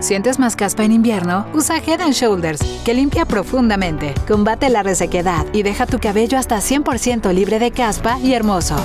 ¿Sientes más caspa en invierno? Usa Head and Shoulders, que limpia profundamente, combate la resequedad y deja tu cabello hasta 100% libre de caspa y hermoso.